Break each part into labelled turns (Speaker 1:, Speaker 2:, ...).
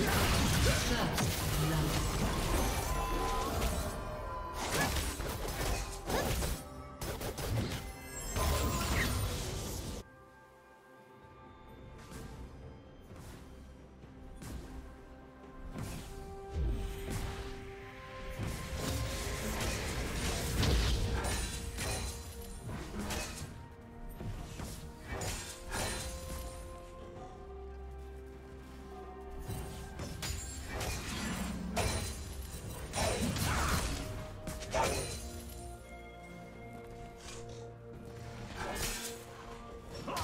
Speaker 1: the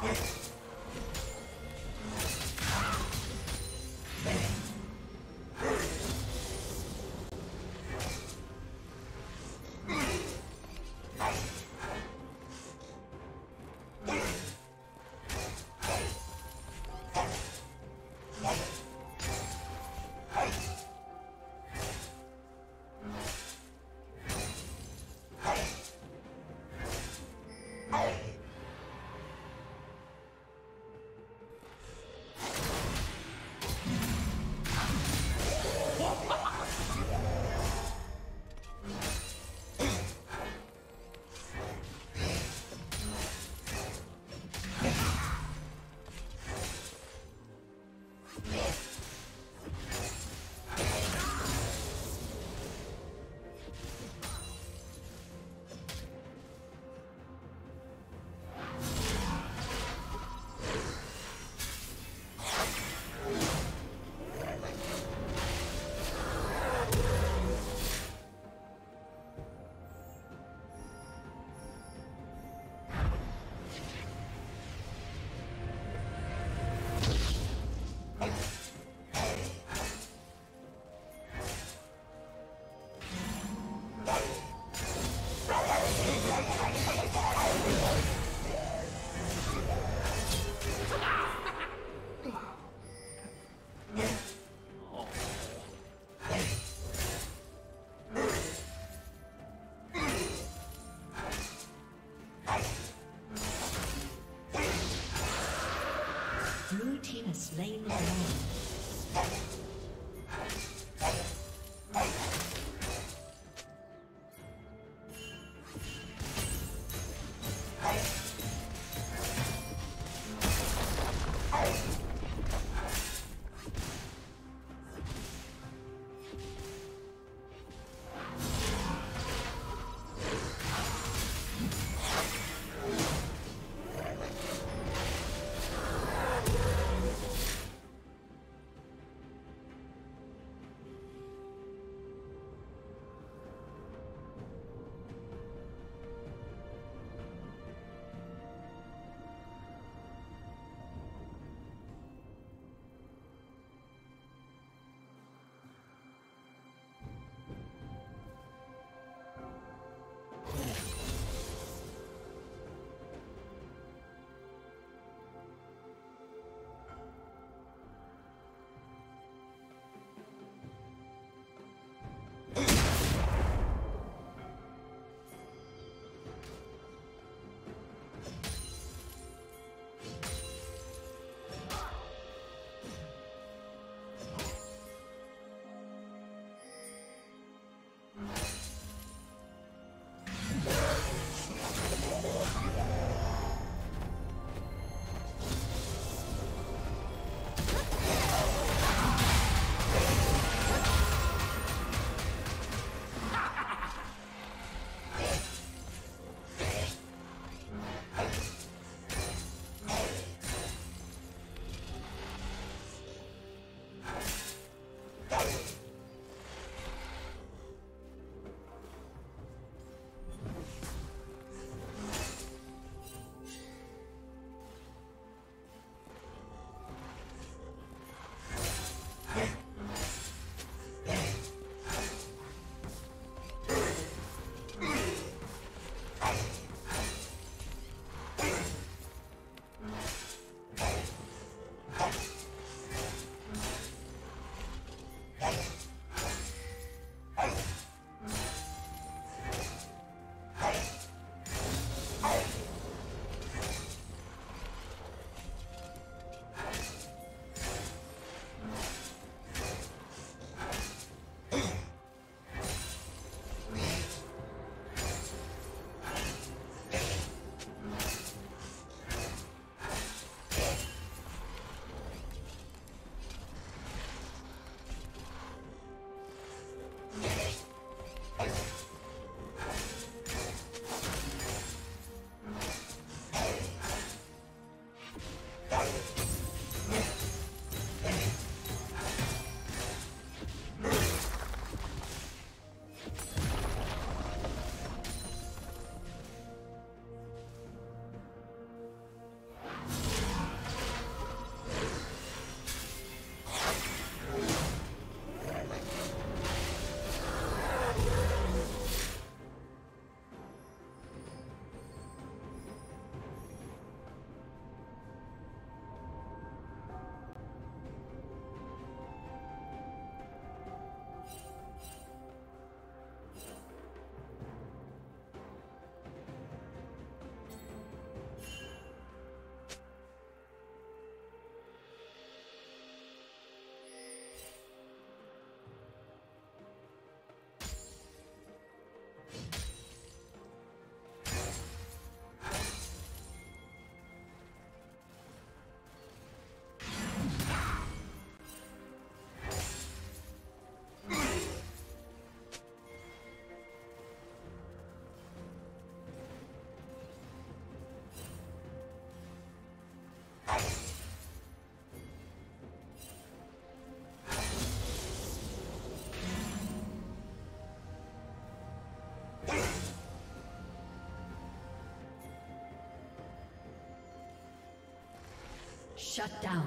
Speaker 1: dragon. Shut down.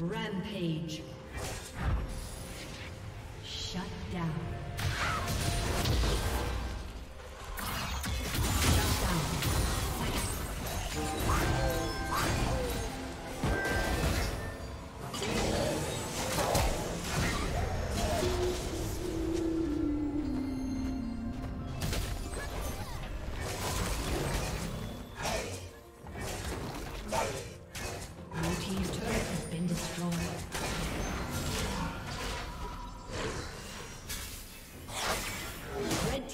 Speaker 1: Rampage.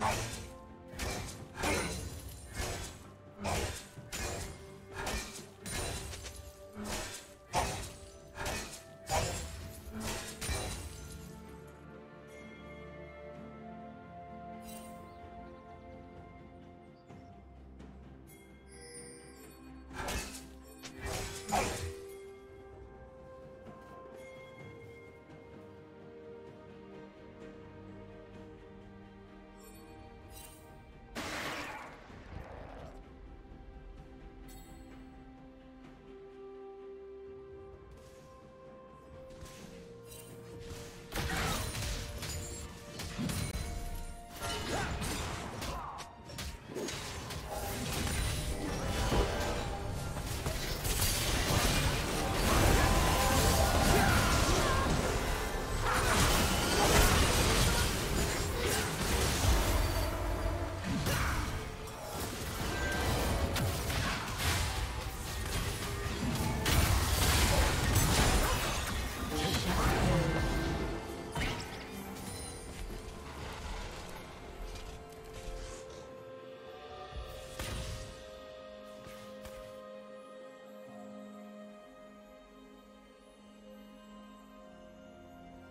Speaker 1: you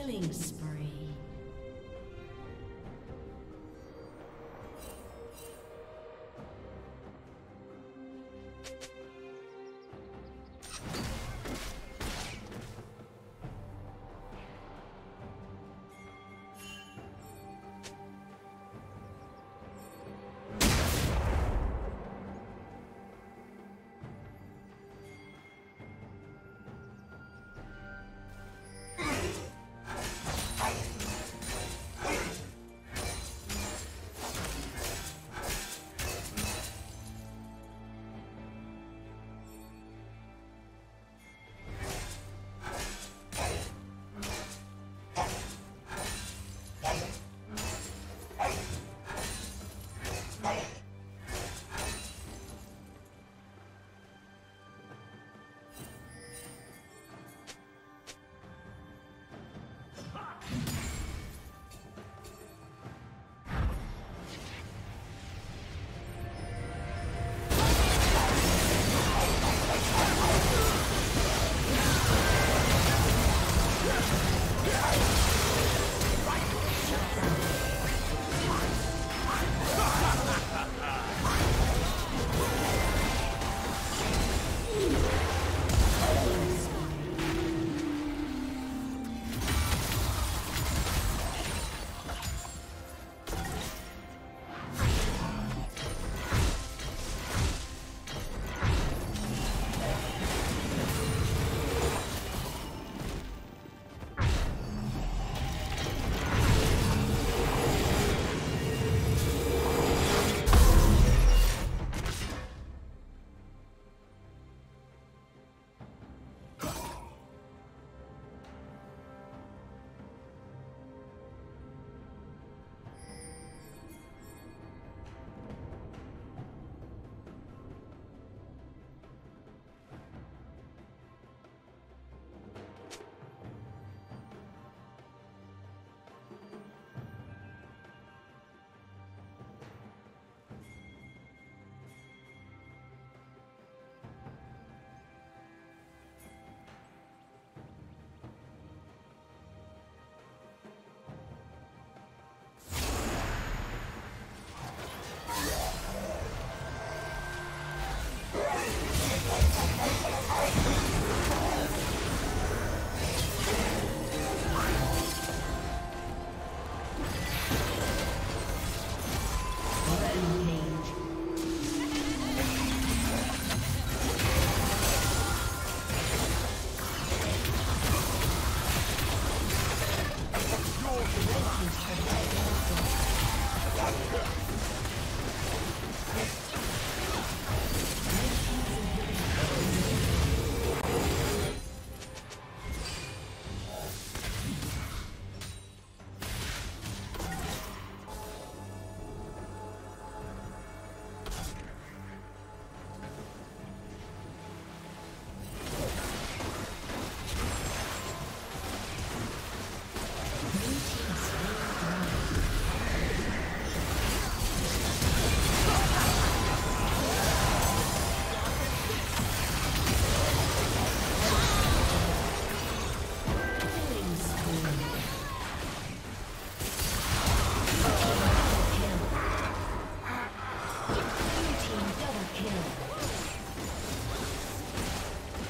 Speaker 1: Killing spree.